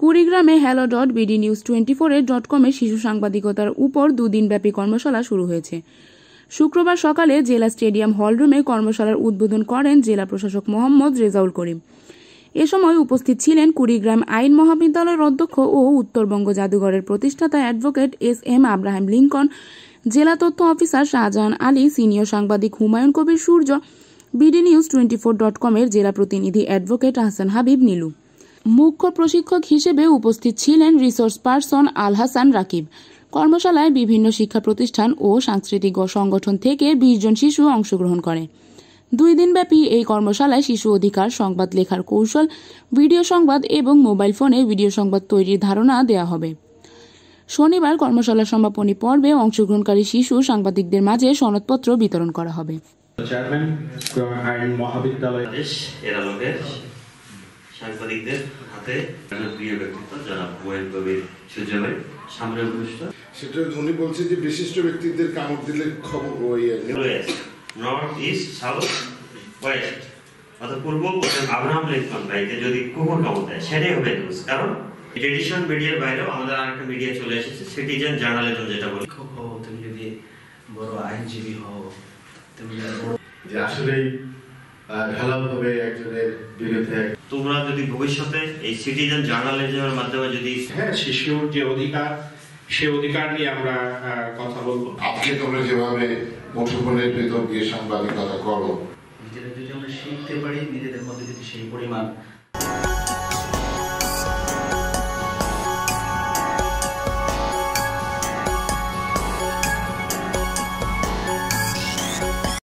কুড়িগ্রামে hello dot BD news twenty ফোরের dot কমে শিশু সাংবাদিকতার উপর দুদিনব্যাপী কর্মশালা শুরু হয়েছে। শুক্রবার সকালে জেলা স্টেডিয়াম হলরুমে কর্মশালার উদ্বোধন করেন জেলা প্রশাসক মোহাম্মদ রেজাউল করিম। এ সময় উপস্থিত ছিলেন কুড়িগ্রাম আইন মহাবিদ্যালয়ের অধ্যক্ষ ও উত্তরবঙ্গ জাদুঘরের প্রতিষ্ঠাতা advocate S M Abraham Lincoln জেলা তথ্য অফিসার শাহজাহান আলী, সিনিয়র সাংবাদিক Humayun Kabir Surya, BD news twenty four dot কমের জেলা প্রতিনিধি অ্যাডভোকেট হাসান হাবিব নীলু। মুখ্য প্রশিক্ষক হিসেবে উপস্থিত ছিলেন রিসোর্স পার্সন আল হাসান রাকিব। কর্মশালায় বিভিন্ন শিক্ষা প্রতিষ্ঠান ও সাংস্কৃতিক সংগঠন থেকে বিশ জন শিশু অংশগ্রহণ করে। দুই দিনব্যাপী এই কর্মশালায় শিশু অধিকার সংবাদ লেখার কৌশল, ভিডিও সংবাদ এবং মোবাইল ফোনে ভিডিও সংবাদ তৈরির ধারণা দেওয়া হবে। শনিবার কর্মশালার সমাপনী পর্বে অংশগ্রহণকারী শিশু সাংবাদিকদের মাঝে সনদপত্র বিতরণ করা হবে। চেয়ারম্যান আইন মহাবিদ্যালয় সাংবাদিকদের হাতে প্রিয় ব্যক্তিত্ব যারা হুমায়ুন কবির সূর্য ভাই সামনে উপস্থিত। সেটা উনি বলছে যে বিশিষ্ট ব্যক্তিদের কামড় দিলে খবর ওই নর্থ ইস্ট সাউথ ওয়েস্ট অর্থাৎ পূর্ব আব্রাহাম লিঙ্কন ভাইকে যদি কুকুর কামড় দেয় সেটাই হবে নিউজ কারণ ট্রেডিশনাল মিডিয়ার বাইরেও আমাদের আরেকটা মিডিয়া চলে এসেছে সিটিজেন জার্নালিজম যেটা বলি। শিক্ষক হও তুমি যদি বড় আইনজীবী হও তুমি যে আসলেই ঢালাওভাবে একজনের বিরুদ্ধে তোমরা যদি ভবিষ্যতে এই সিটিজেন জার্নালিজমের মাধ্যমে যদি হ্যাঁ শিশুর যে অধিকার সে অধিকার নিয়ে আমরা কথা বলব। আজকে তোমরা যেভাবে মুঠোফোনের ভেতর দিয়ে সাংবাদিকতা করো। নিজেরা যদি আমরা শিখতে পারি নিজেদের মধ্যে যদি সেই পরিমাণ